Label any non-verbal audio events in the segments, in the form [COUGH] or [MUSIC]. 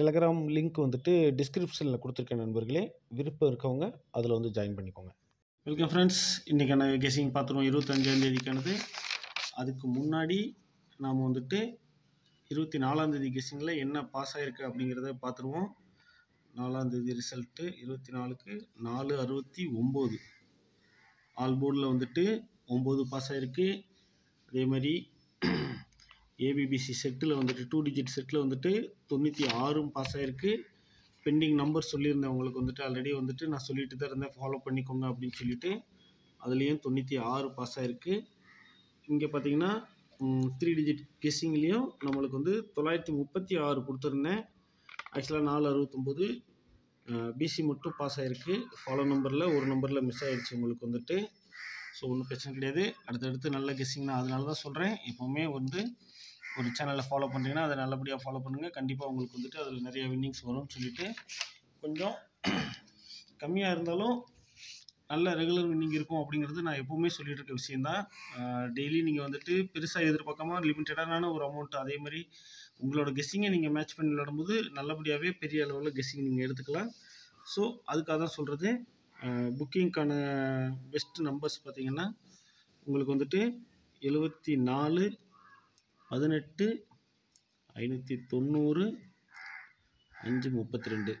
Telegram link வந்துட்டு டிஸ்கிரிப்ஷனில் கொடுத்துருக்கேன் நண்பர்களே. விருப்பம் இருக்கவங்க அதில் வந்து ஜாயின் பண்ணிக்கோங்க. வெல்கம் ஃப்ரெண்ட்ஸ் இன்றைக்கான கெஸிங் பார்த்துருவோம். இருபத்தஞ்சாம் தேதிக்கானது. அதுக்கு முன்னாடி நாம் வந்துட்டு இருபத்தி நாலாந்தேதி கெஸிங்கில் என்ன பாஸ் ஆகிருக்கு அப்படிங்கிறத பார்த்துருவோம். நாலாந்தேதி ரிசல்ட்டு இருபத்தி நாலுக்கு நாலு அறுபத்தி ஒம்பது. ஆல் போர்டில் வந்துட்டு ஒம்பது பாஸ் ஆகிருக்கு அதே மாதிரி ஏபிபிசி செட்டில் வந்துட்டு டூ டிஜிட் செட்டில் வந்துட்டு தொண்ணூற்றி ஆறும் பாஸ் ஆகிருக்கு பெண்டிங் நம்பர் சொல்லியிருந்தேன் உங்களுக்கு வந்துட்டு ஆல்ரெடி வந்துட்டு. நான் சொல்லிட்டு தான் இருந்தேன். ஃபாலோ பண்ணிக்கோங்க அப்படின்னு சொல்லிட்டு. அதுலேயும் தொண்ணூற்றி ஆறு பாஸ் ஆகிருக்கு இங்கே பார்த்தீங்கன்னா த்ரீ டிஜிட் கெஸ்ஸிங்லேயும் நம்மளுக்கு வந்து தொள்ளாயிரத்தி முப்பத்தி ஆறு கொடுத்துருந்தேன். ஆக்சுவலாக நாலு அறுபத்தொம்போது பிசி மட்டும் பாஸ் ஆகிருக்கு ஃபாலோ நம்பரில் ஒரு நம்பரில் மிஸ் ஆகிடுச்சு உங்களுக்கு வந்துட்டு. ஸோ ஒன்றும் பிரச்சனை கிடையாது. அடுத்தடுத்து நல்ல கெஸ்ஸிங் தான் அதனால தான் சொல்கிறேன் எப்போவுமே வந்து ஒரு சேனலை ஃபாலோ பண்ணுறீங்கன்னா அதை நல்லபடியாக ஃபாலோ பண்ணுங்கள் கண்டிப்பாக உங்களுக்கு வந்துட்டு அதில் நிறைய வின்னிங்ஸ் வரும்னு சொல்லிட்டு கொஞ்சம் கம்மியாக இருந்தாலும் நல்ல ரெகுலர் வின்னிங் இருக்கும் அப்படிங்கிறது நான் எப்போவுமே சொல்லிட்டு இருக்க விஷயந்தான் டெய்லி நீங்கள் வந்துட்டு பெருசாக எதிர்பார்க்காம லிமிட்டடான ஒரு அமௌண்ட் அதே மாதிரி உங்களோட கெஸ்ஸிங்கை நீங்கள் மேட்ச் பண்ணி விளையாடும்போது நல்லபடியாகவே பெரிய அளவில் கெஸ்ஸிங் நீங்கள் எடுத்துக்கலாம். ஸோ அதுக்காக தான் சொல்கிறது புக்கிங்க்கான பெஸ்ட் நம்பர்ஸ் பார்த்தீங்கன்னா உங்களுக்கு வந்துட்டு எழுபத்தி நாலு பதினெட்டு ஐநூற்றி தொண்ணூறு அஞ்சு முப்பத்தி ரெண்டு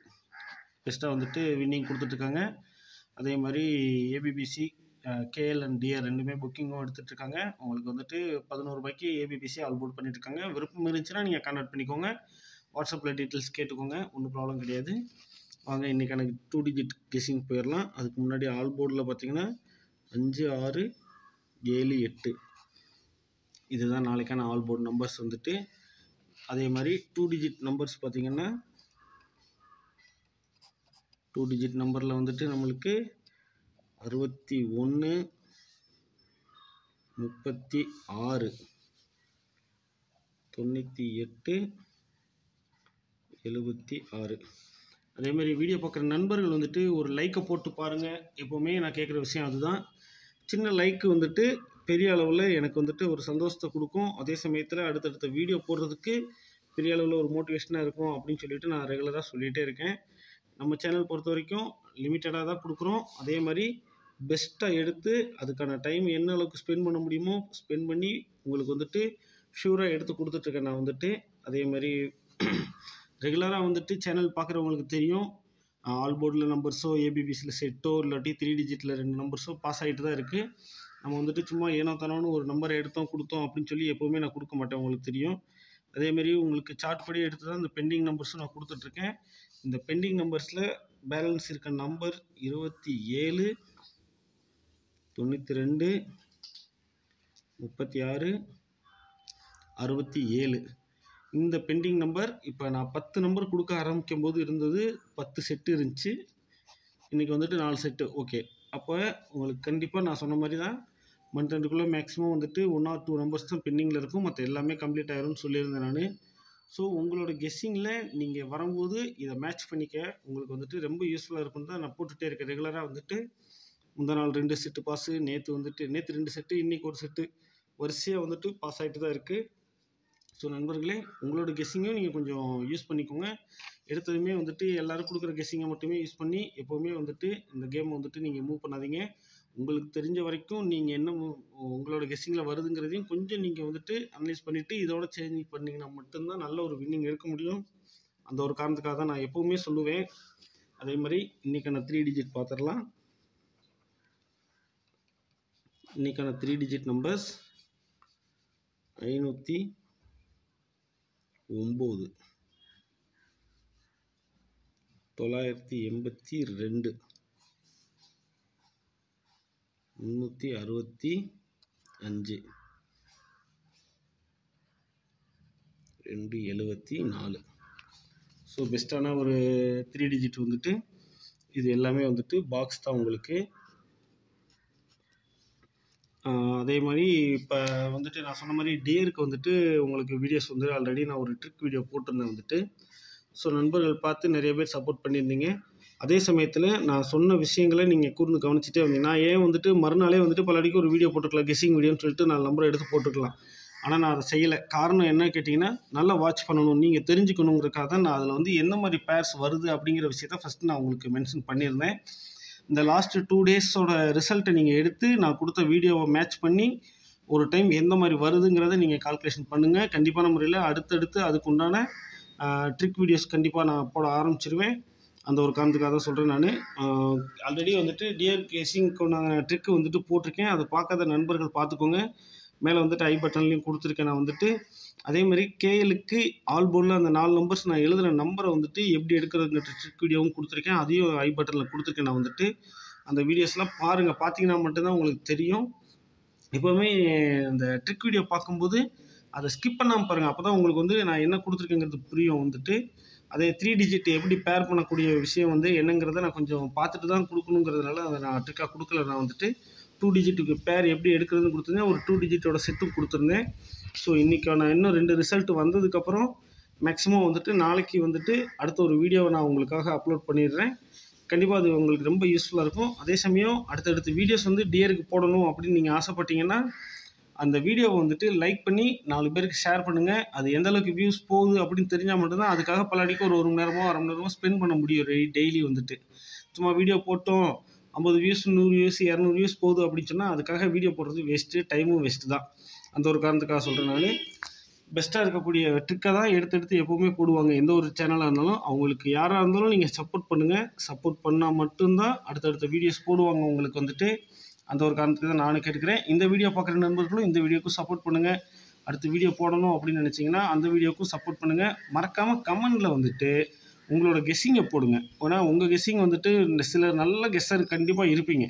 பெஸ்ட்டாக வந்துட்டு வின்னிங் கொடுத்துட்ருக்காங்க. அதே மாதிரி ஏபிபிசி கேஎல் அண்ட் டிஆர் ரெண்டுமே புக்கிங்கும் எடுத்துகிட்ருக்காங்க உங்களுக்கு வந்துட்டு பதினோரு ரூபாய்க்கு ஏபிபிசி ஆல் போட் பண்ணிட்டுருக்காங்க விருப்பம் இருந்துச்சுன்னா நீங்கள் கான்டாக்ட் பண்ணிக்கோங்க. வாட்ஸ்அப்பில் டீட்டெயில்ஸ் கேட்டுக்கோங்க. ஒன்றும் ப்ராப்ளம் கிடையாது. வாங்க இன்றைக்கான டூ டிஜிட் கெஸிங் போயிடலாம். அதுக்கு முன்னாடி ஆல் போர்டில் பார்த்தீங்கன்னா அஞ்சு ஆறு ஏழு எட்டு. இதுதான் நாளைக்கான ஆல் போர்டு நம்பர்ஸ் வந்துட்டு அதே மாதிரி டூ டிஜிட் நம்பர்ஸ் பார்த்தீங்கன்னா டூ டிஜிட் நம்பரில் வந்துட்டு நம்மளுக்கு அறுபத்தி ஒன்று முப்பத்தி ஆறு தொண்ணூற்றி எட்டு எழுபத்தி ஆறு. அதேமாதிரி வீடியோ பார்க்குற நண்பர்கள் வந்துட்டு ஒரு லைக்கை போட்டு பாருங்கள் எப்போவுமே நான் கேட்குற விஷயம் அதுதான். சின்ன லைக்கு வந்துட்டு பெரிய அளவில் எனக்கு வந்துட்டு ஒரு சந்தோஷத்தை கொடுக்கும். அதே சமயத்தில் அடுத்தடுத்த வீடியோ போடுறதுக்கு பெரிய அளவில் ஒரு மோட்டிவேஷனாக இருக்கும் அப்படின்னு சொல்லிட்டு நான் ரெகுலராக சொல்லிகிட்டே இருக்கேன். நம்ம சேனல் பொறுத்த வரைக்கும் லிமிட்டடாக தான் கொடுக்குறோம். அதே மாதிரி பெஸ்ட்டாக எடுத்து அதுக்கான டைம் என்ன அளவுக்கு ஸ்பெண்ட் பண்ண முடியுமோ ஸ்பெண்ட் பண்ணி உங்களுக்கு வந்துட்டு ஷூராக எடுத்து கொடுத்துட்ருக்கேன் நான் வந்துட்டு. அதே மாதிரி ரெகுலராக வந்துட்டு சேனல் பார்க்குறவங்களுக்கு தெரியும். ஆல் போர்டில் நம்பர்ஸோ ஏபிபிசியில் செட்டோ இல்லாட்டி த்ரீ டிஜிட்டில் ரெண்டு நம்பர்ஸோ பாஸ் ஆகிட்டு தான் இருக்குது நம்ம வந்துட்டு சும்மா ஏனோ தானோன்னு ஒரு நம்பரை எடுத்தோம் கொடுத்தோம் அப்படின்னு சொல்லி எப்போவுமே நான் கொடுக்க மாட்டேன் உங்களுக்கு தெரியும். அதேமாரி உங்களுக்கு சார்ட் படி எடுத்து தான் இந்த பெண்டிங் நம்பர்ஸும் நான் கொடுத்துட்ருக்கேன் இந்த பெண்டிங் நம்பர்ஸில் பேலன்ஸ் இருக்க நம்பர் இருபத்தி ஏழு தொண்ணூற்றி ரெண்டு முப்பத்தி ஆறு அறுபத்தி ஏழு. இந்த பெண்டிங் நம்பர் இப்போ நான் பத்து நம்பர் கொடுக்க ஆரம்பிக்கும் போது இருந்தது பத்து செட்டு இருந்துச்சு. இன்றைக்கி வந்துட்டு நாலு செட்டு ஓகே அப்போ உங்களுக்கு கண்டிப்பாக நான் சொன்ன மாதிரி தான் மந்த் ரெண்டுக்குள்ளே மேக்ஸிமம் வந்துட்டு ஒன் ஆர் டூ நம்பர்ஸ் தான் பெண்டிங்கில் இருக்கும். மற்ற எல்லாமே கம்ப்ளீட் ஆயிரும்னு சொல்லியிருந்தேன் நான். ஸோ உங்களோட கெஸ்ஸிங்கில் நீங்கள் வரும்போது இதை மேட்ச் பண்ணிக்க உங்களுக்கு வந்துட்டு ரொம்ப யூஸ்ஃபுல்லாக இருக்கும்னு தான் நான் போட்டுகிட்டே இருக்கேன். ரெகுலராக வந்துட்டு முந்தா நாள் ரெண்டு செட்டு பாஸு நேற்று வந்துட்டு நேற்று ரெண்டு செட்டு இன்றைக்கி ஒரு செட்டு வரிசையாக வந்துட்டு பாஸ் ஆகிட்டு தான் இருக்குது ஸோ நண்பர்களே உங்களோட கெஸ்ஸிங்கும் நீங்கள் கொஞ்சம் யூஸ் பண்ணிக்கோங்க. எடுத்ததுமே வந்துட்டு எல்லோரும் கொடுக்குற கெஸ்ஸிங்கை மட்டுமே யூஸ் பண்ணி எப்போவுமே வந்துட்டு இந்த கேமை வந்துட்டு நீங்கள் மூவ் பண்ணாதீங்க. உங்களுக்கு தெரிஞ்ச வரைக்கும் நீங்கள் என்ன உங்களோட கெஸ்ஸிங்கில் வருதுங்கிறதையும் கொஞ்சம் நீங்கள் வந்துட்டு அனலைஸ் பண்ணிவிட்டு இதோட சேஞ்ச் பண்ணிங்கன்னா மட்டும்தான் நல்ல ஒரு வின்னிங் எடுக்க முடியும். அந்த ஒரு காரணத்துக்காக தான் நான் எப்போவுமே சொல்லுவேன். அதே மாதிரி இன்றைக்கான த்ரீ டிஜிட் பார்த்துடலாம் இன்றைக்கான த்ரீ டிஜிட் நம்பர்ஸ் ஐநூற்றி ஒம்பது. தொள்ளாயிரத்தி எண்பத்தி ரெண்டு. முந்நூற்றி அறுபத்தி அஞ்சு. ரெண்டு எழுபத்தி நாலு. ஸோ பெஸ்ட்டான ஒரு த்ரீ டிஜிட் வந்துட்டு இது எல்லாமே வந்துட்டு பாக்ஸ் தான் உங்களுக்கு. அதே மாதிரி இப்போ வந்துட்டு நான் சொன்ன மாதிரி டேருக்கு வந்துட்டு உங்களுக்கு வீடியோஸ் வந்து ஆல்ரெடி நான் ஒரு ட்ரிக் வீடியோ போட்டிருந்தேன் வந்துட்டு. ஸோ நண்பர்கள் பார்த்து நிறைய பேர் சப்போர்ட் பண்ணியிருந்தீங்க. அதே சமயத்தில் நான் சொன்ன விஷயங்களை நீங்கள் கூர்ந்து கவனிச்சுட்டே வந்தீங்க நான் ஏன் வந்துட்டு மறுநாளே வந்துட்டு பல அடிக்கு ஒரு வீடியோ போட்டுக்கலாம் கெஸிங் வீடியோன்னு சொல்லிட்டு நான் நம்பரை எடுத்து போட்டுக்கலாம் ஆனால் நான் அதை செய்யலை. காரணம் என்ன கேட்டிங்கன்னா நல்லா வாட்ச் பண்ணணும் நீங்கள் தெரிஞ்சுக்கணுங்கிறக்காக தான் நான் அதில் வந்து எந்த மாதிரி பேர்ஸ் வருது அப்படிங்கிற விஷயத்த ஃபஸ்ட்டு நான் உங்களுக்கு மென்ஷன் பண்ணியிருந்தேன். இந்த லாஸ்ட்டு டூ டேஸோட ரிசல்ட்டை நீங்கள் எடுத்து நான் கொடுத்த வீடியோவை மேட்ச் பண்ணி ஒரு டைம் எந்த மாதிரி வருதுங்கிறத நீங்கள் கால்குலேஷன் பண்ணுங்கள் கண்டிப்பான முறையில் அடுத்தடுத்து அதுக்கு உண்டான ட்ரிக் வீடியோஸ் கண்டிப்பாக நான் போட ஆரம்பிச்சிருவேன். அந்த ஒரு காரணத்துக்காக தான் சொல்கிறேன் நான். ஆல்ரெடி வந்துட்டு டியர் கேசிங்க்கு நான் ட்ரிக்கு வந்துட்டு போட்டிருக்கேன். அதை பார்க்காத நண்பர்கள் பார்த்துக்கோங்க. மேலே வந்துட்டு ஐ பட்டன்லேயும் கொடுத்துருக்கேன் நான் வந்துட்டு. அதே மாதிரி கேஎலுக்கு ஆல் போர்டில் அந்த நாலு நம்பர்ஸ் நான் எழுதுகிற நம்பரை வந்துட்டு எப்படி எடுக்கிறதுங்கிற ட்ரிக் வீடியோவும் கொடுத்துருக்கேன். அதையும் ஐ பட்டனில் கொடுத்துருக்கேன் நான் வந்துட்டு. அந்த வீடியோஸ்லாம் பாருங்கள் பார்த்தீங்கன்னா மட்டும்தான் உங்களுக்கு தெரியும். எப்போவுமே அந்த ட்ரிக் வீடியோ பார்க்கும்போது அதை ஸ்கிப் பண்ணாமல் பாருங்கள் அப்போ தான் உங்களுக்கு வந்து நான் என்ன கொடுத்துருக்கேங்கிறது புரியும் வந்துட்டு. அதே த்ரீ டிஜிட் எப்படி பேர் பண்ணக்கூடிய விஷயம் வந்து என்னங்கிறத நான் கொஞ்சம் பார்த்துட்டு தான் கொடுக்கணுங்கிறதுனால அதை நான் ட்ரிக்காக கொடுக்கல. நான் வந்துட்டு டூ டிஜிட்டுக்கு பேர் எப்படி எடுக்கிறதுன்னு கொடுத்துருந்தேன். ஒரு டூ டிஜிட்டோட செட்டும் கொடுத்துருந்தேன். ஸோ இன்றைக்கான இன்னும் ரெண்டு ரிசல்ட் வந்ததுக்கப்புறம் மேக்ஸிமம் வந்துட்டு நாளைக்கு வந்துட்டு அடுத்த ஒரு வீடியோவை நான் உங்களுக்காக அப்லோட் பண்ணிடுறேன். கண்டிப்பாக அது உங்களுக்கு ரொம்ப யூஸ்ஃபுல்லாக இருக்கும். அதே சமயம் அடுத்தடுத்த வீடியோஸ் வந்து டியருக்கு போடணும் அப்படின்னு நீங்கள் ஆசைப்பட்டீங்கன்னா அந்த வீடியோவை வந்துட்டு லைக் பண்ணி நாலு பேருக்கு ஷேர் பண்ணுங்கள் அது எந்த அளவுக்கு வியூஸ் போகுது அப்படின்னு தெரிஞ்சால் மட்டும்தான் அதுக்காக பல அடிக்கு ஒரு ஒரு மணி நேரமோ அரை மணி நேரமோ ஸ்பெண்ட் பண்ண முடியும் டெய்லி வந்துட்டு. சும்மா வீடியோ போட்டோம் ஐம்பது வியூஸ் நூறு வியூஸ் இரநூறு வியூஸ் போகுது அப்படின்னு சொன்னால் அதுக்காக வீடியோ போடுறது வேஸ்ட்டு டைமும் வேஸ்ட்டு தான். அந்த ஒரு காரணத்துக்காக சொல்கிறேன் நான். பெஸ்ட்டாக இருக்கக்கூடிய ட்ரிக்கை தான் எடுத்து எடுத்து எப்போவுமே போடுவாங்க. எந்த ஒரு சேனலாக இருந்தாலும் அவங்களுக்கு யாராக இருந்தாலும் நீங்கள் சப்போர்ட் பண்ணுங்கள் சப்போர்ட் பண்ணால் மட்டும்தான் அடுத்தடுத்த வீடியோஸ் போடுவாங்க உங்களுக்கு வந்துட்டு. அந்த ஒரு காரணத்துக்கு தான் நானும் கேட்டுக்கிறேன். இந்த வீடியோ பார்க்குற நண்பர்களும் இந்த வீடியோக்கும் சப்போர்ட் பண்ணுங்கள் அடுத்த வீடியோ போடணும் அப்படின்னு நினச்சிங்கன்னா அந்த வீடியோக்கும் சப்போர்ட் பண்ணுங்கள் மறக்காமல் கமெண்டில் வந்துட்டு உங்களோட கெஸ்ஸிங்கை போடுங்க. ஏன்னா உங்கள் கெஸ்ஸிங் வந்துட்டு இந்த நல்ல கெஸ்ஸர் கண்டிப்பாக இருப்பீங்க.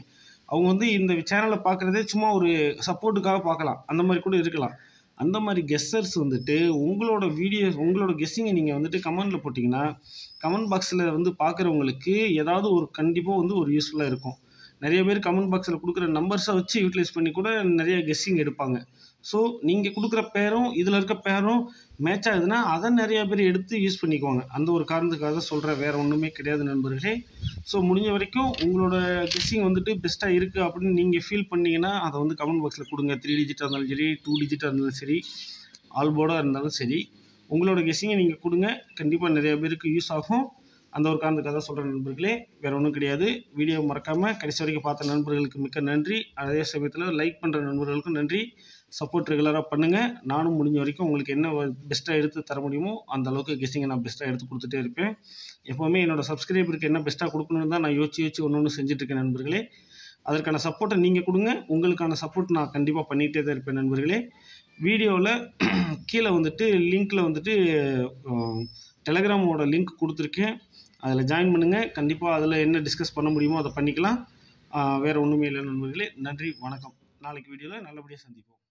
அவங்க வந்து இந்த சேனலை பார்க்குறதே சும்மா ஒரு சப்போர்ட்டுக்காக பார்க்கலாம். அந்த மாதிரி கூட இருக்கலாம். அந்த மாதிரி கெஸ்ஸர்ஸ் வந்துட்டு உங்களோட வீடியோ உங்களோட கெஸ்ஸிங்கை நீங்கள் வந்துட்டு கமெண்டில் போட்டிங்கன்னா கமெண்ட் பாக்ஸில் வந்து பார்க்குறவங்களுக்கு ஏதாவது ஒரு கண்டிப்பாக வந்து ஒரு யூஸ்ஃபுல்லாக இருக்கும். நிறைய பேர் கமெண்ட் பாக்ஸில் கொடுக்குற நம்பர்ஸை வச்சு யூட்டிலைஸ் பண்ணி கூட நிறைய கெஸ்ஸிங் எடுப்பாங்க. ஸோ நீங்கள் கொடுக்குற பேரும் இதில் இருக்க பேரும் மேட்ச் ஆகுதுன்னா அதை நிறைய பேர் எடுத்து யூஸ் பண்ணிக்குவாங்க. அந்த ஒரு காரணத்துக்காக தான் சொல்கிறேன் வேறு ஒன்றுமே கிடையாது நண்பர்களே. ஸோ முடிஞ்ச வரைக்கும் உங்களோட கெஸ்ஸிங் வந்துட்டு பெஸ்ட்டாக இருக்குது அப்படின்னு நீங்கள் ஃபீல் பண்ணிங்கன்னா அதை வந்து கமெண்ட் பாக்ஸில் கொடுங்க. த்ரீ டிஜிட்டாக இருந்தாலும் சரி டூ டிஜிட்டாக இருந்தாலும் சரி ஆல்போர்டாக இருந்தாலும் சரி உங்களோட கெஸ்ஸிங்கை நீங்கள் கொடுங்க. கண்டிப்பாக நிறைய பேருக்கு யூஸ் ஆகும். அந்த ஒரு காரணத்துக்காக தான் சொல்கிறேன் நண்பர்களே. வேறு ஒன்றும் கிடையாது. வீடியோ மறக்காமல் கடைசி வரைக்கும் பார்த்த நண்பர்களுக்கு மிக்க நன்றி. அதே சமயத்தில் லைக் பண்ணுற நண்பர்களுக்கும் நன்றி. சப்போர்ட் ரெகுலராக பண்ணுங்கள் நானும் முடிஞ்ச வரைக்கும் உங்களுக்கு என்ன பெஸ்ட்டாக எடுத்து தர முடியுமோ அந்த அளவுக்கு கெஸ்டிங்கை நான் பெஸ்ட்டாக எடுத்து கொடுத்துட்டே இருப்பேன். எப்போவுமே என்னோடய சப்ஸ்கிரைபருக்கு என்ன பெஸ்ட்டாக கொடுக்கணும்னு தான் நான் யோசிச்சு யோசிச்சு ஒன்று ஒன்று செஞ்சுட்ருக்கேன் நண்பர்களே. அதற்கான சப்போர்ட்டை நீங்கள் கொடுங்க. உங்களுக்கான சப்போர்ட் நான் கண்டிப்பாக பண்ணிகிட்டே தான் இருப்பேன் நண்பர்களே. வீடியோவில் [CLEARS THROAT] கீழே வந்துட்டு லிங்க்கில் வந்துட்டு டெலகிராமோட லிங்க் கொடுத்துருக்கேன். அதில் ஜாயின் பண்ணுங்கள் கண்டிப்பாக அதில் என்ன டிஸ்கஸ் பண்ண முடியுமோ அதை பண்ணிக்கலாம். வேறு ஒன்றுமே இல்லை நண்பர்களே. நன்றி வணக்கம். நாளைக்கு வீடியோவில் நல்லபடியாக சந்திப்போம்.